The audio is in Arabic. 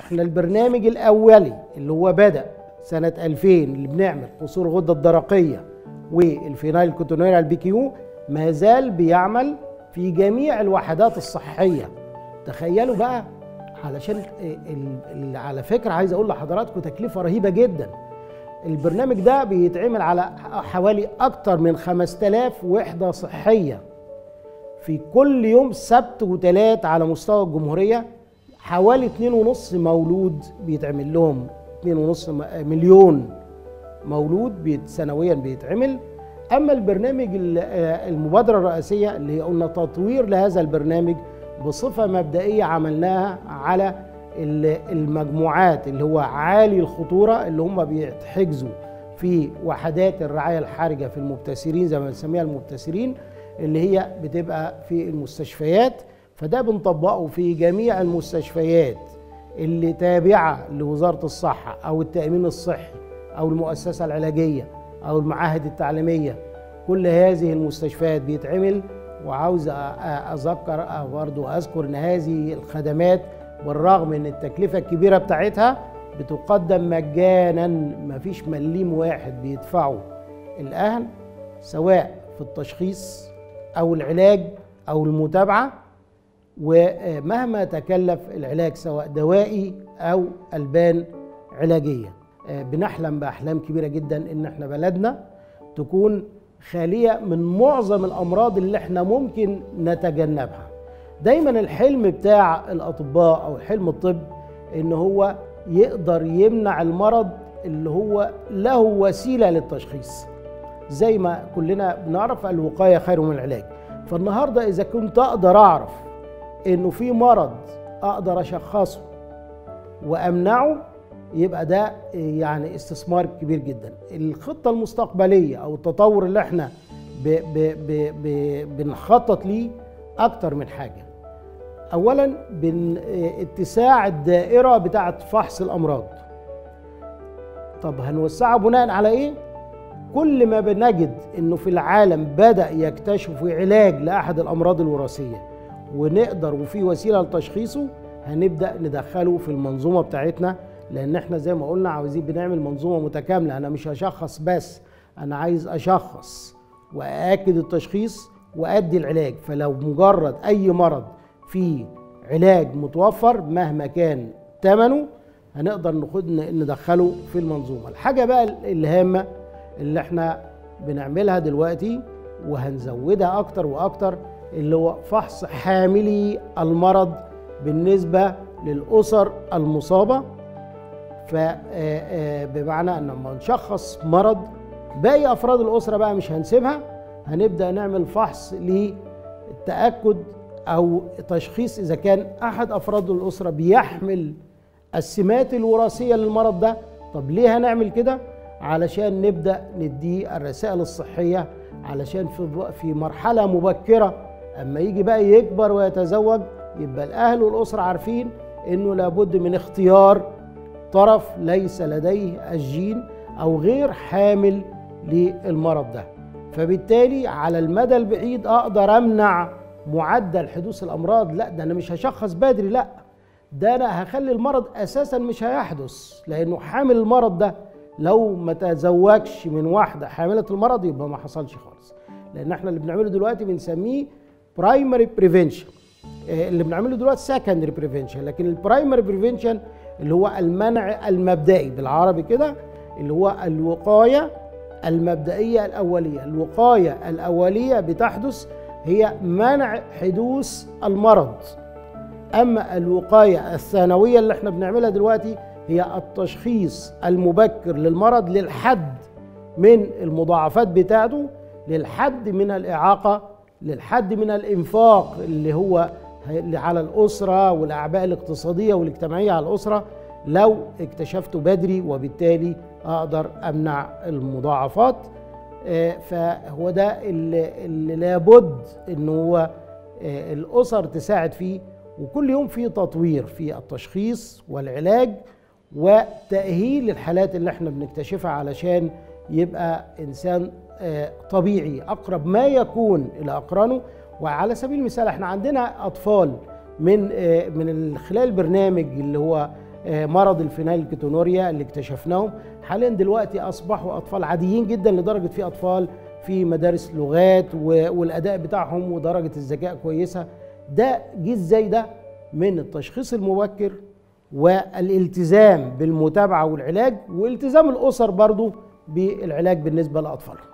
إحنا البرنامج الأولي اللي هو بدأ سنة 2000 اللي بنعمل قصور الغده الدرقية وال phenylketonuria ال PKU ما زال بيعمل في جميع الوحدات الصحية. تخيلوا بقى علشان على فكرة عايز أقول لحضراتكم تكلفة رهيبة جدا. البرنامج ده بيتعمل على حوالي أكتر من 5000 وحدة صحية. في كل يوم سبت وثلاث على مستوى الجمهورية حوالي 2.5 مولود بيتعمل لهم 2.5 م- مليون مولود سنويا بيتعمل. أما البرنامج ال- آه المبادرة الرئاسيه اللي قلنا تطوير لهذا البرنامج بصفة مبدئية عملناها على ال- المجموعات اللي هو عالي الخطورة اللي هم بيتحجزوا في وحدات الرعاية الحرجة في المبتسرين زي ما بنسميها المبتسرين اللي هي بتبقى في المستشفيات. فده بنطبقه في جميع المستشفيات اللي تابعة لوزارة الصحة أو التأمين الصحي أو المؤسسة العلاجية أو المعاهد التعليمية. كل هذه المستشفيات بيتعمل وعاوز أ- أ- أذكر برضو أذكر إن هذه الخدمات بالرغم من التكلفة الكبيرة بتاعتها بتقدم مجانا مفيش مليم واحد بيدفعه الأهل سواء في التشخيص أو العلاج أو المتابعة. ومهما تكلف العلاج سواء دوائي أو ألبان علاجية. آه، بنحلم بأحلام كبيرة جدا إن إحنا بلدنا تكون خالية من معظم الأمراض اللي إحنا ممكن نتجنبها. دايما الحلم بتاع الأطباء أو حلم الطب إن هو يقدر يمنع المرض اللي هو له وسيلة للتشخيص. زي ما كلنا بنعرف الوقاية خير من العلاج. فالنهاردة إذا كنت أقدر أعرف إنه في مرض أقدر أشخصه وأمنعه يبقى ده يعني استثمار كبير جدا. الخطة المستقبلية أو التطور اللي إحنا ب ب ب ب بنخطط ليه أكتر من حاجة. اولا اتساع الدائرة بتاعه فحص الأمراض. طب هنوسعها بناء على إيه؟ كل ما بنجد إنه في العالم بدأ يكتشفوا علاج لأحد الأمراض الوراثية. ونقدر وفي وسيلة لتشخيصه هنبدأ ندخله في المنظومة بتاعتنا لأن إحنا زي ما قلنا عاوزين بنعمل منظومة متكاملة. أنا مش هشخص بس أنا عايز أشخص واكد التشخيص وأدي العلاج. فلو مجرد أي مرض فيه علاج متوفر مهما كان ثمنه هنقدر ناخد ندخله في المنظومة. الحاجة بقى الهامة اللي إحنا بنعملها دلوقتي وهنزودها أكتر وأكتر اللي هو فحص حاملي المرض بالنسبة للأسر المصابة. فبمعنى إن لما نشخص مرض باقي أفراد الأسرة بقى مش هنسيبها هنبدأ نعمل فحص للتأكد أو تشخيص إذا كان أحد أفراد الأسرة بيحمل السمات الوراثية للمرض ده. طب ليه هنعمل كده؟ علشان نبدأ نديه الرسائل الصحية علشان في في مرحلة مبكرة أما يجي بقى يكبر ويتزوج يبقى الأهل والأسرة عارفين إنه لابد من اختيار طرف ليس لديه الجين أو غير حامل للمرض ده. فبالتالي على المدى البعيد أقدر أمنع معدل حدوث الأمراض. لا ده أنا مش هشخص بدري لا. ده أنا هخلي المرض أساسا مش هيحدث لأنه حامل المرض ده لو ما تزوجش من واحدة حاملة المرض يبقى ما حصلش خالص. لأن إحنا اللي بنعمله دلوقتي بنسميه primary prevention اللي بنعمله دلوقتي secondary prevention لكن ال primary prevention اللي هو المنع المبدئي بالعربي كده اللي هو الوقاية المبدئية الأولية. الوقاية الأولية بتحدث هي منع حدوث المرض. أما الوقاية الثانوية اللي إحنا بنعملها دلوقتي هي التشخيص المبكر للمرض للحد من المضاعفات بتاعته للحد من الإعاقة للحد من الإنفاق اللي هو على الأسرة والأعباء الاقتصادية والاجتماعية على الأسرة لو اكتشفته بدري وبالتالي أقدر أمنع المضاعفات. فهو ده اللي, اللي لابد إن هو الأسر تساعد فيه. وكل يوم في تطوير في التشخيص والعلاج وتأهيل الحالات اللي إحنا بنكتشفها علشان يبقى إنسان طبيعي أقرب ما يكون إلى أقرانه. وعلى سبيل المثال إحنا عندنا أطفال من من خلال البرنامج اللي هو آه، مرض الفينايلكتونوريا اللي اكتشفناهم. حاليا دلوقتي أصبحوا أطفال عاديين جدا لدرجة في أطفال في مدارس لغات والأداء بتاعهم ودرجة الذكاء كويسة. ده جه إزاي؟ ده من التشخيص المبكر والالتزام بالمتابعة والعلاج والتزام الأسر برضو بالعلاج بالنسبة لأطفالهم.